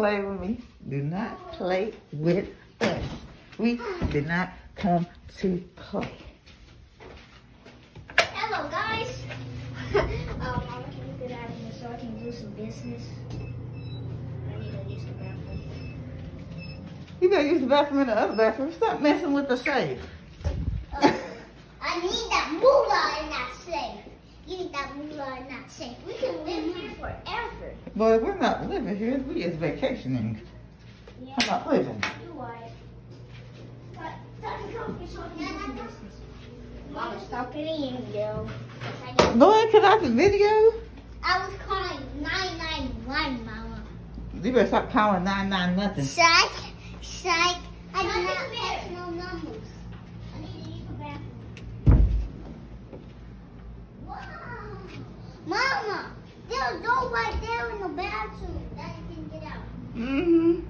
play with me. Do not play with us. We did not come to play. Hello, guys. um, Mama, can you get out of here so I can do some business? I need to use the bathroom. You better use the bathroom in the other bathroom. Stop messing with the safe. Uh, I need that moolah in that safe. Give me that moolah in that safe. We can live here forever. Boy, we're not living here. We is vacationing. Yeah. I'm not living? you're right. But, Daddy, come here so I can do some business. Mama, stop getting in, yo. Yes, I did. Boy, cut out the video. I was calling 991, Mama. You better stop calling 99 nothing. Psych, psych. I do not get no numbers. I need to use the bathroom. Wow. Mama, there's a door right there in the bathroom that you can get out. Mm-hmm.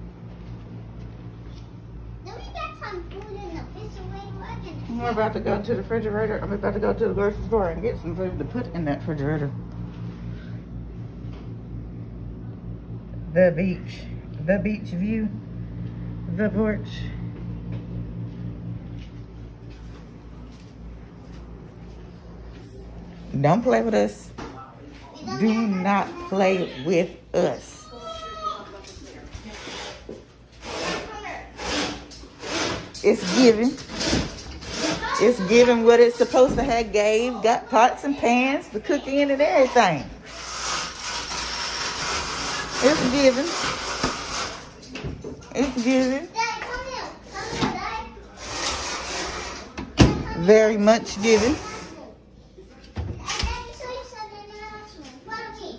Then we got some food in the refrigerator. We're about to go to the refrigerator. I'm about to go to the grocery store and get some food to put in that refrigerator. The beach. The beach view. The porch. Don't play with us. Do not play with us. It's giving. It's giving what it's supposed to have gave. Got pots and pans to cook in and everything. It's giving. It's giving. Very much giving. Dad, let me show you something in the bathroom. Follow me.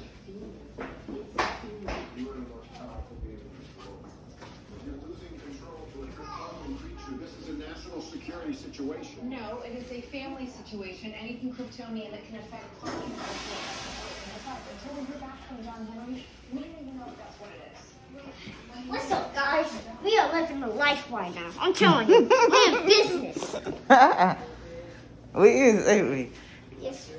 You're losing control to a problem creature. This is a national security situation. No, it is a family situation. Anything Kryptonian that can affect Connie Until we hear back from John Henry, we don't even know if that's what it is. What's up, guys? We are living the life right now. I'm telling you, we're in business. we is, ain't we? Yes.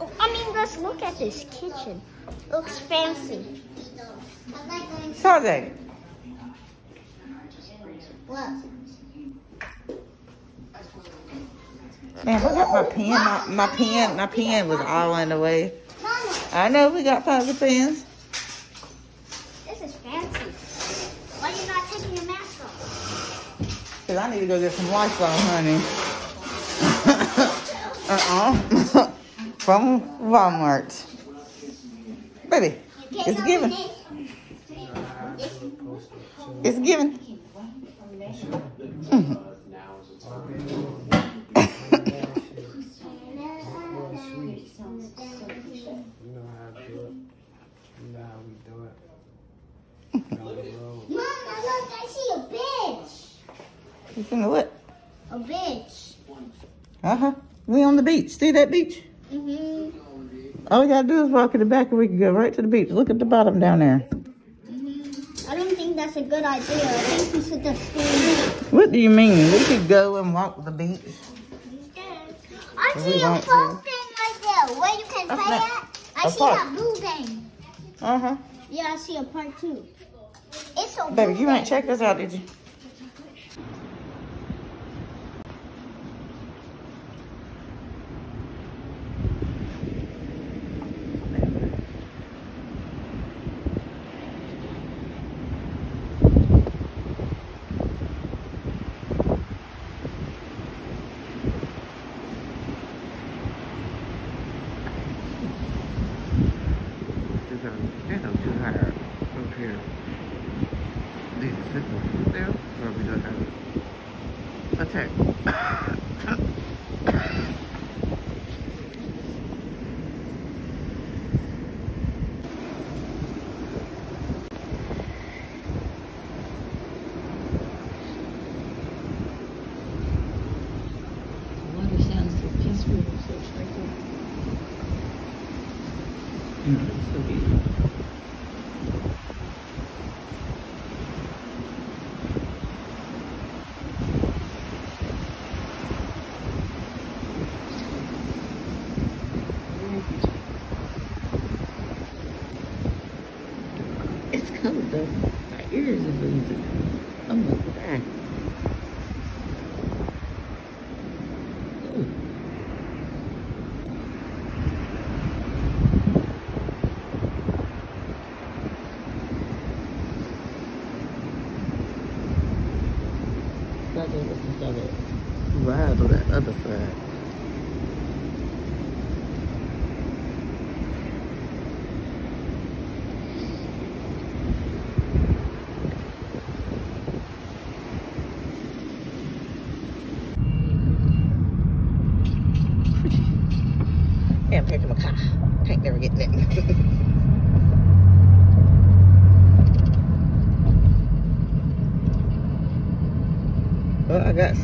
Oh, I mean, let's look at this kitchen. Looks fancy. Sade, What? man, we got my pen. My, my pen, my pen was all in the way. I know we got pots of pens. this is fancy. Why are you not taking your mask off? Cause I need to go get some Lysol, honey. uh-uh. From Walmart. Baby, it's given. I see a bench. You finna what? A bench. Uh-huh. We on the beach. See that beach? Mm-hmm. All we gotta do is walk in the back and we can go right to the beach. Look at the bottom down there. I don't think that's a good idea. I think we should just stay. What do you mean? We could go and walk the beach. I We see a want thing right there. Where you can That's play not- at? I a see park. that blue thing. Uh-huh. Yeah, I see a part two. It's so Baby, you ain't checked us out, did you?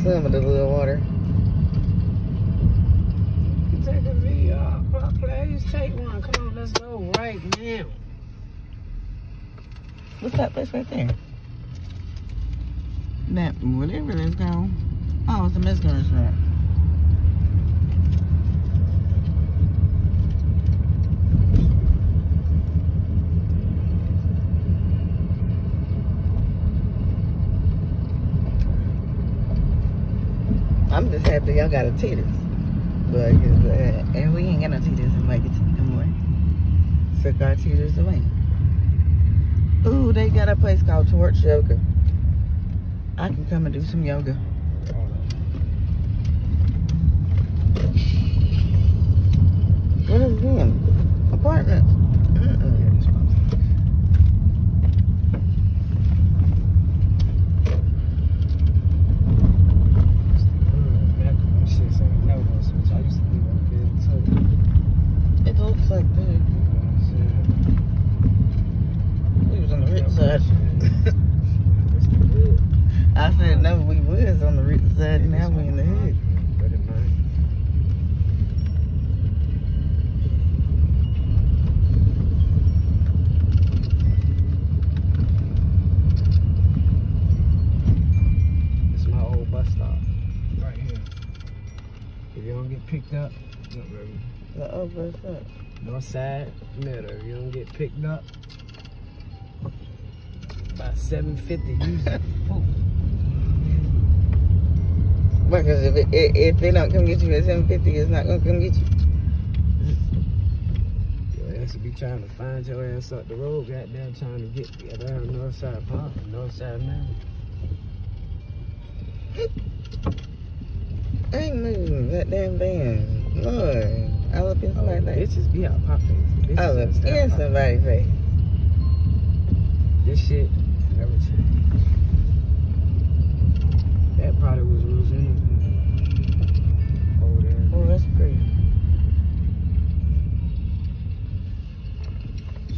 Some of the little water. Take a video. Please take one. Come on, let's go right now. What's that place right there? That whatever that's called. Oh, it's a Mexican restaurant. Y'all got a titties. But, uh, and we ain't got no titties in Vegas no more. Took our titties away. Ooh, they got a place called Torch Yoga. I can come and do some yoga. What is them? Apartments. Mm-mm. I used to live up there too. It looks like that. We was on the rich side. That's the hood. I said no, we was on the rich side. Now we in the hood. But it might. It's my old bus stop. Right here. If you don't get picked up, look, baby. The over side. North side, middle. If you don't get picked up, about 750 usually. Full. Because if it, if they don't come get you at 750, it's not gonna come get you. Your ass will be trying to find your ass up the road, goddamn trying to get around north side park, north side mountain. I ain't moving that damn van. Lord, I look in Oh, somebody's face. bitches be out popping. I look in somebody's face. This shit never changed. That probably was that's pretty.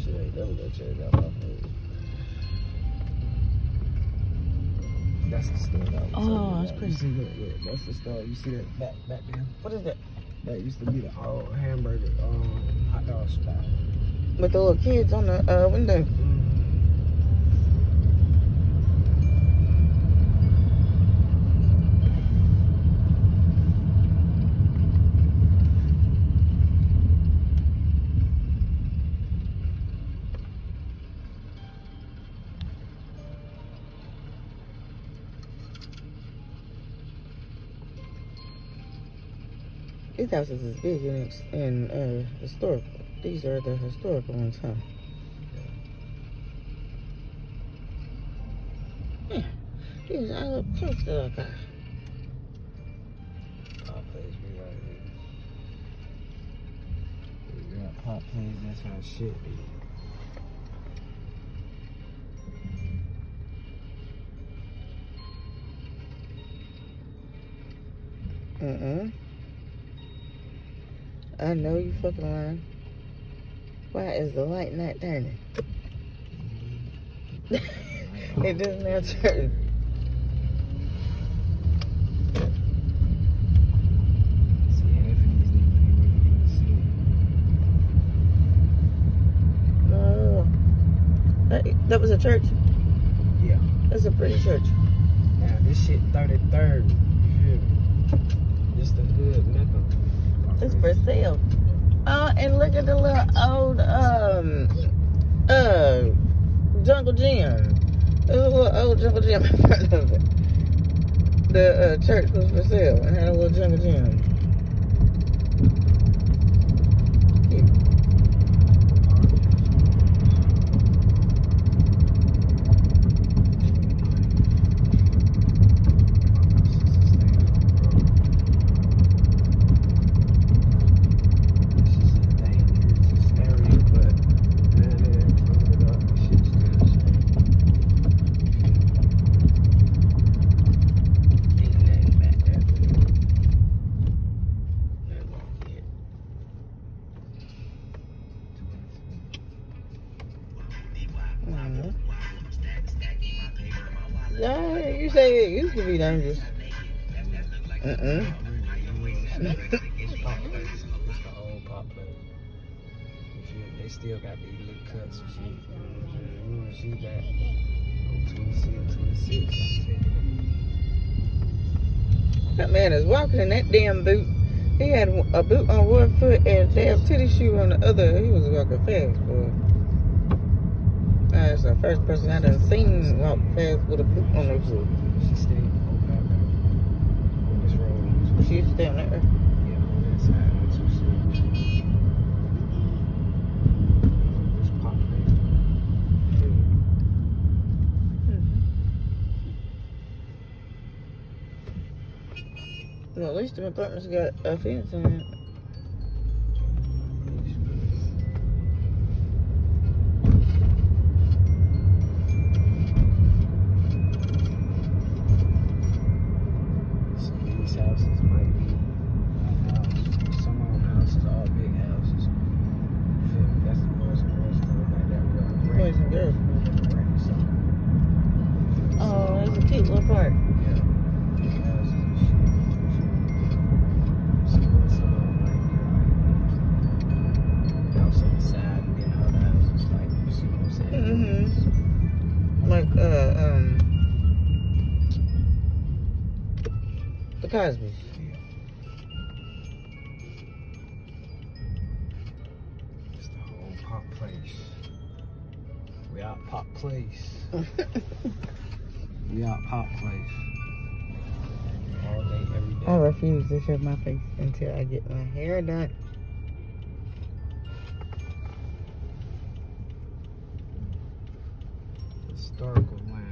Shit ain't never gonna change out my place. That's the store that I was Oh, that's about. pretty. You see that? Yeah, that's the store. You see that back back there? What is that? That used to be the old hamburger um, hot dog spot. With the little kids on the uh, window. These houses is big and, it's- and uh, historical. These are the historical ones, huh? Yeah, these are up close to the car. Pop place be like this. You got pop place, that's how shit be. Mm-mm. I know you fucking lying. Why is the light not turning? it does not turn. See, half of these niggas be working for the city. No. That, that was a church. Yeah. That's a pretty church. Now this shit 33rd. You feel me? This the hood mecca. It's for sale. Oh, and look at the little old um uh jungle gym. A little old jungle gym in front of it. The uh, church was for sale and had a little jungle gym. Mhm. Yeah, you say it used to be dangerous. Mm-mm. it's pop place. It's the old pop place. You feel me? They still got these little cuts and shit. You know what I'm saying? You wanna see that 26, 26, I tell you That man is walking in that damn boot. He had a boot on one foot and a damn titty shoe on the other. He was walking fast, boy. That's the first person I done seen walk fast with a boot on her foot. She stayed over there on this road on 26. She used to stay on that. Yeah, on that side on 26. This pop place. You feel me? Well, at least the apartment's got a fence on it. We out pop place. All day, every day. I refuse to show my face until I get my hair done. Historical land.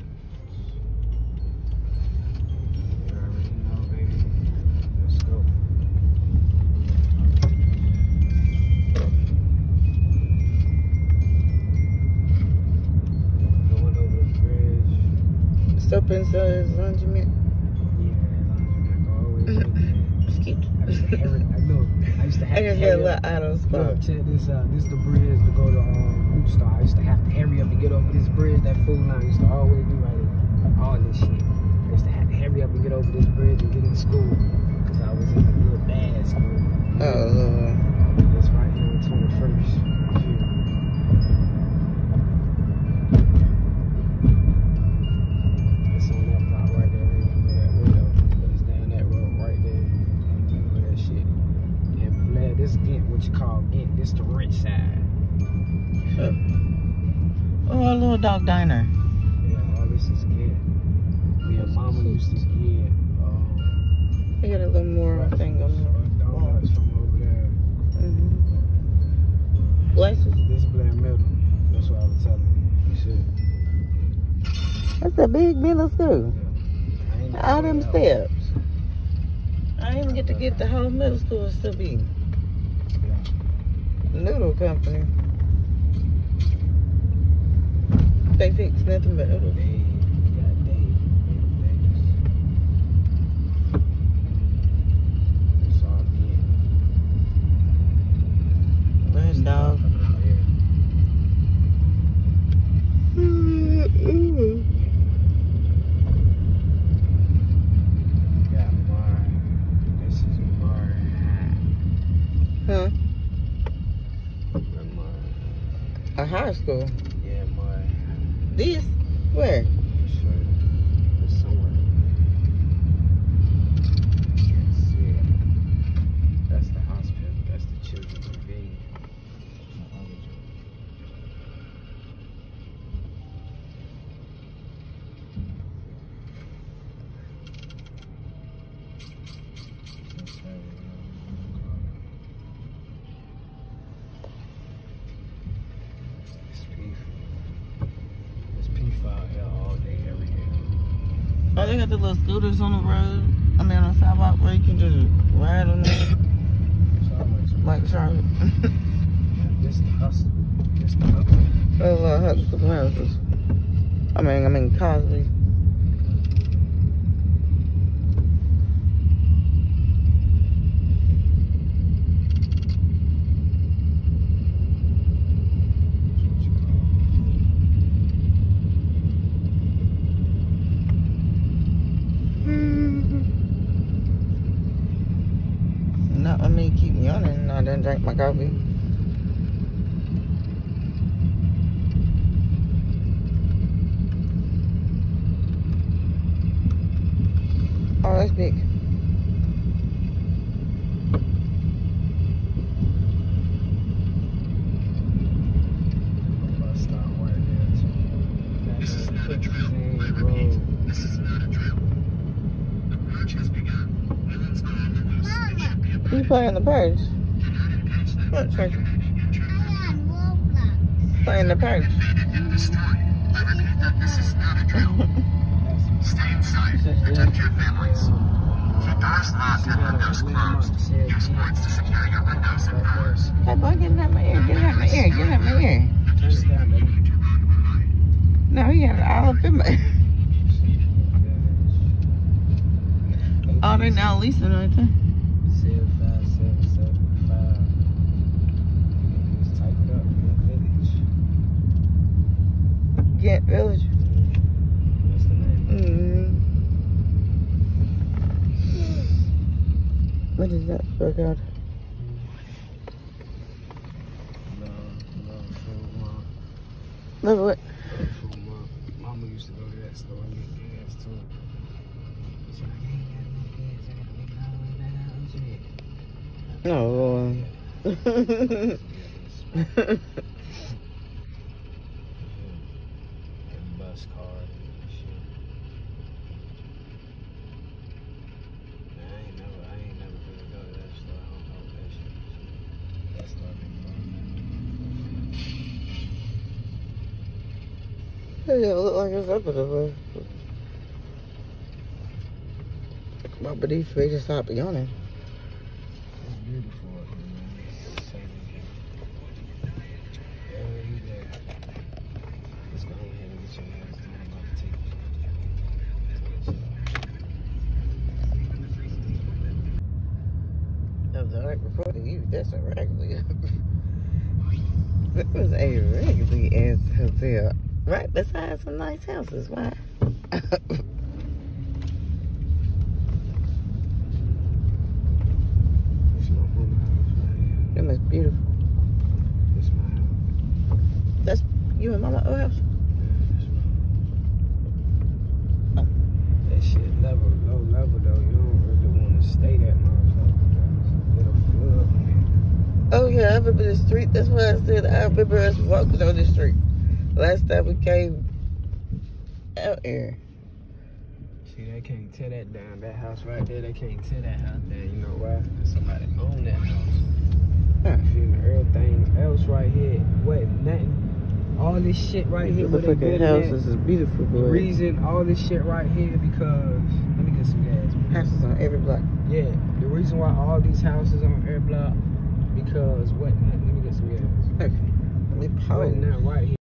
Bridge. Soap and Laundromat. Yeah, that laundromat go all the way to the Excuse I used to have. I know. I used to have I to just got a hurry little up. out of spot. Look, check this out. This the bridge to go to um, Blue Star. I used to have to hurry up to get over this bridge. That fool line used to always do right here. All this shit. I used to have to hurry up and get over this bridge and get in school. Because I was in a little bad school. Oh, Lord. It's right here on 21st. It's what you call Ghent. This the rich side. Oh, a little dog diner. Yeah, all this is Ghent. Me and mama used to get um, They got a little more waffles thing on or donuts from over there. there. Mm-hmm. Glasses. This Blair Middle. That's what I was telling you. You should. That's a big middle school. I ain't All them steps. I didn't even get to get the whole middle school to be. Noodle company. They fix nothing but noodles. Dave, you got Dave, Dave Davis. That's all Ghent. Red dog. Coming out here. You got Mar. This is Mar. Huh? Mar. A high school. Yeah, Mar. This? Where? I mean, I mean Cosby. Not let me keep and I didn't drink my coffee. Oh, that's big. Bus stop right there too. This is not a drill. Road. This is not a drill. The purge has begun. Villains no longer lose. It should be a You playing the purge? United against them. What, Church? I on Roblox. Playing the purge. Being. I repeat that this is not a drill. Stay inside. Protect your families. Keep doors locked and windows closed. Use ports to secure your windows and doors. Hey, boy, get out my ear. Get out my ear. Get out my ear. turn it down, baby. No, he had it all up in my... Oh, they now leasing right there. Village. Get Village. That's the name. Mm. What is that for God? Look what? Mama used to go to that store and get gas too. She's like, I ain't got no gas. I gotta make it all the way back out. Shit. No. And yeah, it look like it's up. My belief they just stop yawning. Some nice houses. Why? This my mama house right here. Them is beautiful. This my house. That's you and mama old house. Yeah, this my Oh. That shit level, low level though. You don't really want to stay that motherfucker. It'll flood, man. Oh yeah, I remember the street. That's why I said. I remember us walking on the street. Last time we came out here. See, they can't tear that down. That house right there, they can't tear that house down. You know why? Because somebody owned that house. Huh. You feel me? Everything else right here, what, nothing. All this shit right here, Motherfucking houses is beautiful, the boy. reason all this shit right here because let me get some gas. man. Houses on every block. Yeah, the reason why all these houses on air block because what? Let me get some gas. Okay. Let me What pause. now? Right here.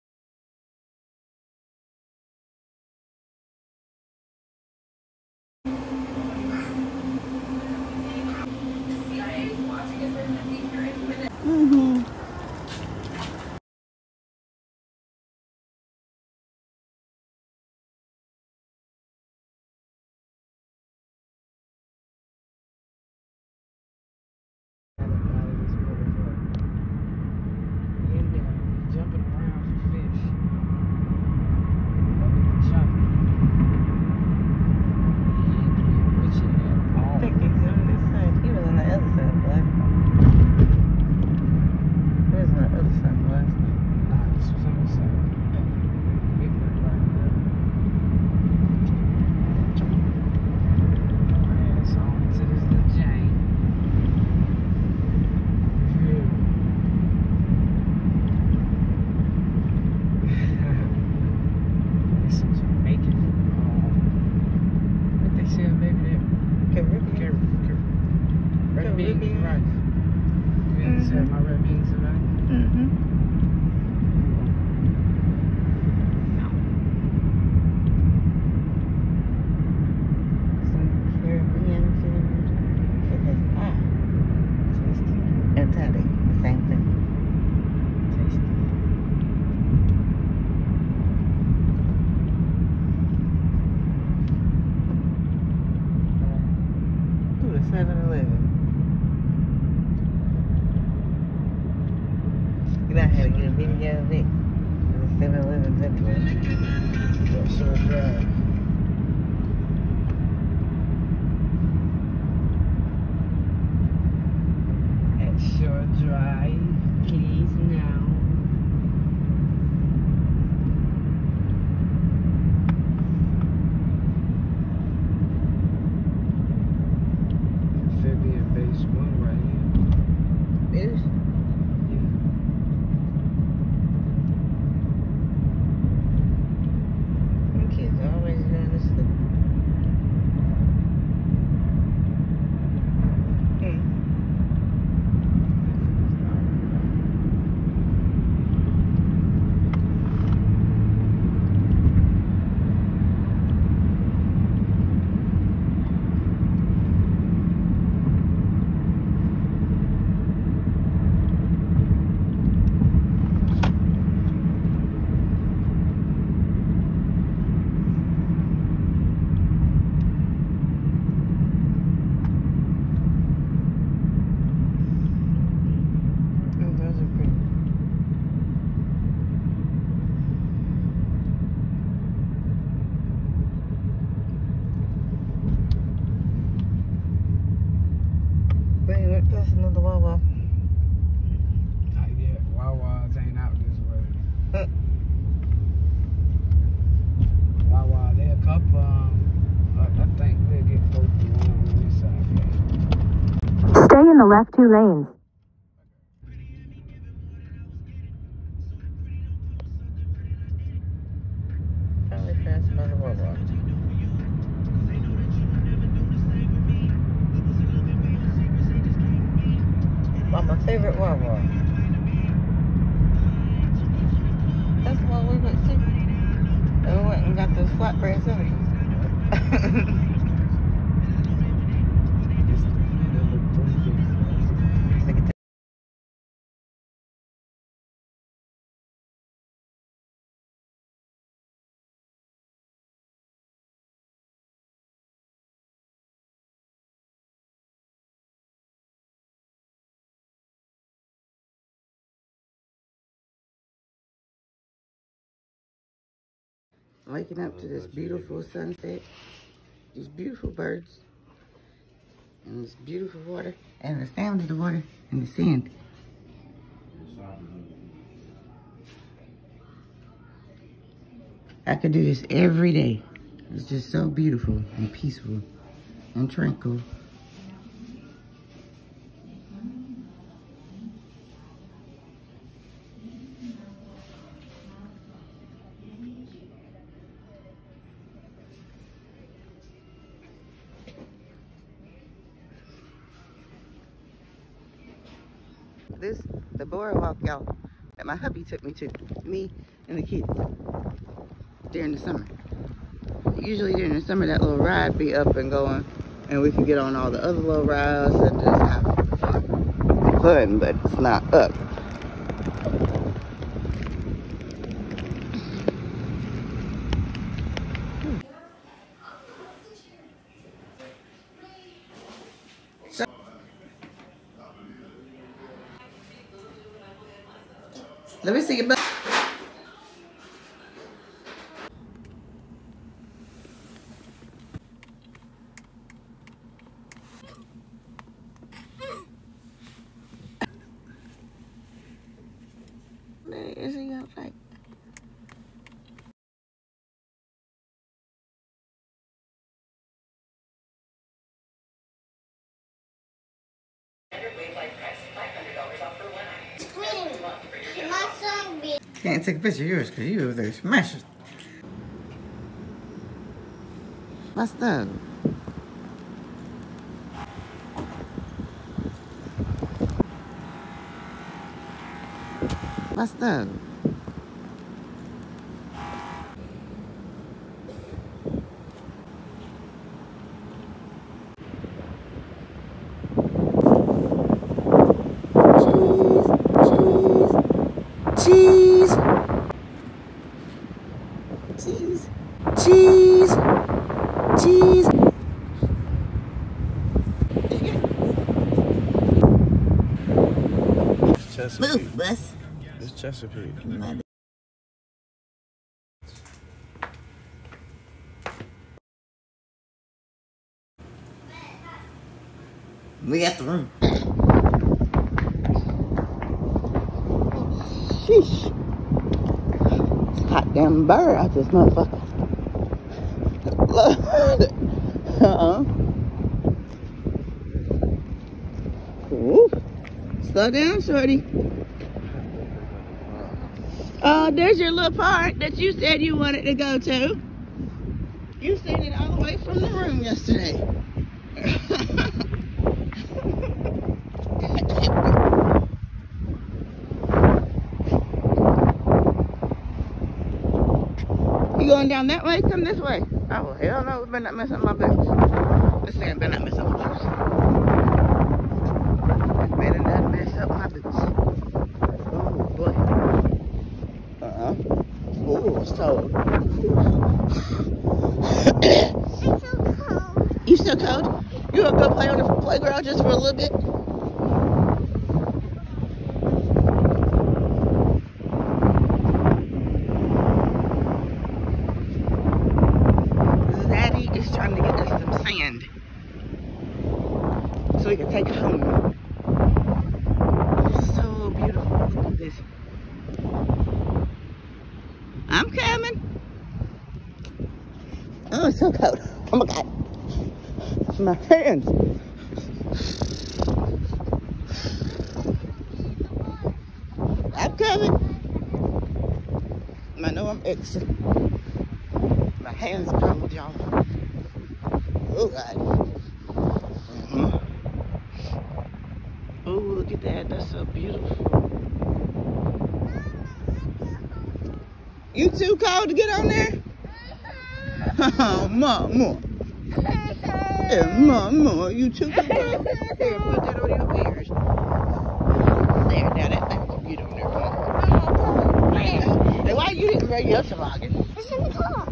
In the left two lanes. Waking up to this beautiful sunset, these beautiful birds, and this beautiful water, and the sound of the water and the sand. I could do this every day. It's just so beautiful and peaceful and tranquil. The boardwalk, y'all, that my hubby took me to, me and the kids, during the summer. Usually during the summer, that little ride be up and going, and we can get on all the other little rides and just have. Fun, but it's not up. So- Let me see your butt. can't take a picture of yours because you over there it. What's that? What's that? Chesapeake. Move, bus. It's Chesapeake. My We got the room. Sheesh. It's hot damn bird out this motherfucker. Lord. Uh-uh. Ooh. Slow down, shorty. Oh, there's your little park that you said you wanted to go to. You seen it all the way from the room yesterday. you going down that way? Come this way. Oh, hell no, better not mess up my boots. This thing better not mess my boots. Better not mess up my boots. Oh, boy. Uh-uh. Oh, it's cold. So cold. You still cold? You want to go play on the playground just for a little bit? Zaddy is trying to get us some sand so we can take it home. It's so beautiful. Look at this. I'm coming. Oh, it's so cold. Oh my God. My hands. I'm coming. I know I'm extra. My hands cold, y'all. Oh, God. Mhm. Oh, look at that. That's so beautiful. You too cold to get on there? Oh, mama. Yeah, mama, you too cold. Here, put that on your ears. There, now that thing gonna get on there. Come on. Hey, why you didn't bring your toboggan? It's in the car.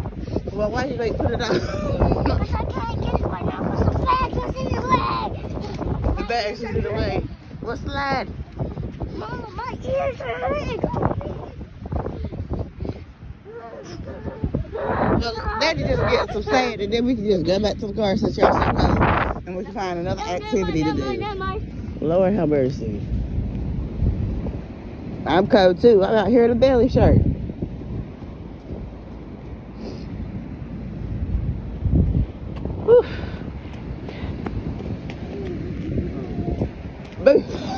Well, why you ain't put it on? Because I can't get it right now. Because the bags was in the leg. the bags is in the way. What's the line? Mama, my ears are hurting. Well, Daddy just get some sand and then we can just go back to the car since y'all so cold. And we can find another activity to do. Lord have mercy. I'm cold too. I'm out here in a belly shirt. Whew.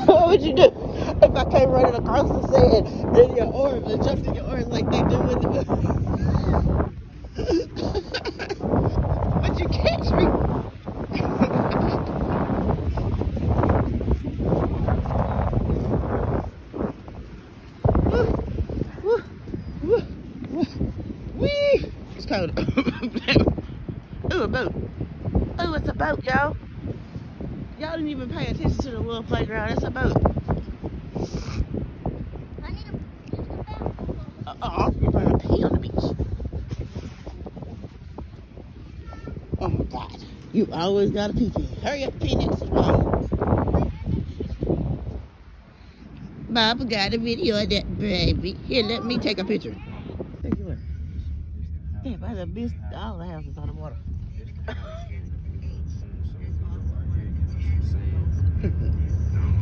What would you do if I came running across the sand in your arms and jumped in your arms like they do with the... Would you catch me? Wee! It's cold. Ooh, a boat. Ooh, it's a boat, y'all. Y'all didn't even pay attention to the little playground. It's a boat. I need to use the bathroom. Uh-uh. You're gonna pee on the beach. Oh my God. You gotta pee pee. Hurry up, pee next to the wall. Mama got a video of that baby. Here, let me take a picture. Thank you. Yeah, by the beach, all the houses on the water.